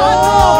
站